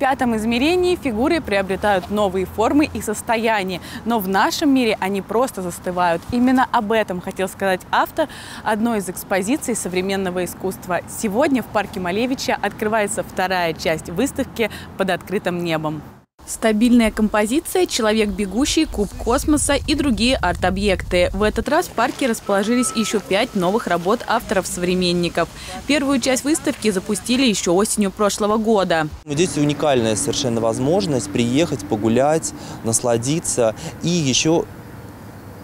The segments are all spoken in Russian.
пятом измерении фигуры приобретают новые формы и состояния, но в нашем мире они просто застывают. Именно об этом хотел сказать автор одной из экспозиций современного искусства. Сегодня в парке Малевича открывается вторая часть выставки «Под открытым небом». Стабильная композиция, человек бегущий, куб космоса и другие арт-объекты. В этот раз в парке расположились еще пять новых работ авторов-современников. Первую часть выставки запустили еще осенью прошлого года. Здесь уникальная совершенно возможность приехать, погулять, насладиться и еще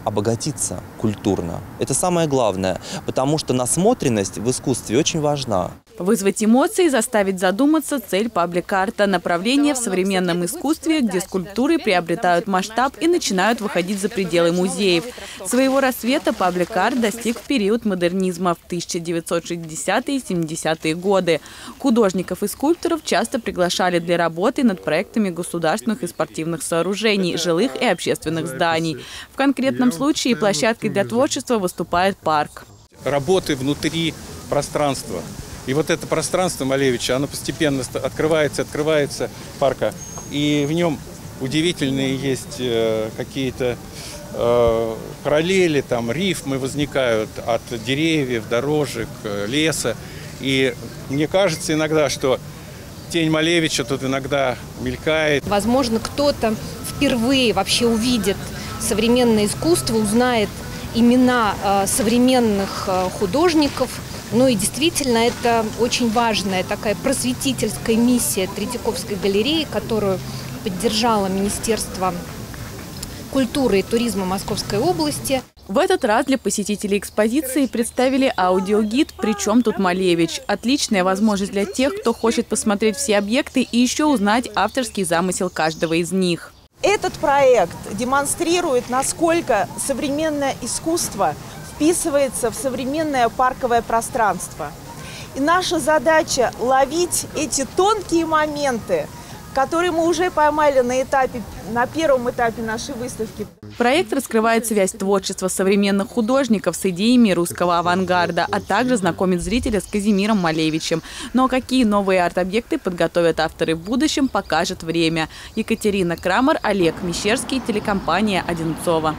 обогатиться культурно. Это самое главное, потому что насмотренность в искусстве очень важна. Вызвать эмоции, заставить задуматься – цель паблик-арта. Направление в современном искусстве, где скульптуры приобретают масштаб и начинают выходить за пределы музеев. Своего рассвета паблик-арт достиг в период модернизма в 1960-е и 70-е годы. Художников и скульпторов часто приглашали для работы над проектами государственных и спортивных сооружений, жилых и общественных зданий. В конкретном случае площадкой для творчества выступает парк. Работы внутри пространства – и вот это пространство Малевича, оно постепенно открывается, открывается парка. И в нем удивительные есть э, какие-то э, параллели, там рифмы возникают от деревьев, дорожек, э, леса. И мне кажется иногда, что тень Малевича тут иногда мелькает. Возможно, кто-то впервые вообще увидит современное искусство, узнает имена современных художников – ну и действительно, это очень важная такая просветительская миссия Третьяковской галереи, которую поддержало Министерство культуры и туризма Московской области. В этот раз для посетителей экспозиции представили аудиогид «Причем тут Малевич?». Отличная возможность для тех, кто хочет посмотреть все объекты и еще узнать авторский замысел каждого из них. Этот проект демонстрирует, насколько современное искусство вписывается в современное парковое пространство. И наша задача ловить эти тонкие моменты, которые мы уже поймали на этапе, на первом этапе нашей выставки. Проект раскрывает связь творчества современных художников с идеями русского авангарда, а также знакомит зрителя с Казимиром Малевичем. Но какие новые арт-объекты подготовят авторы в будущем, покажет время. Екатерина Крамер, Олег Мещерский, телекомпания «Одинцова».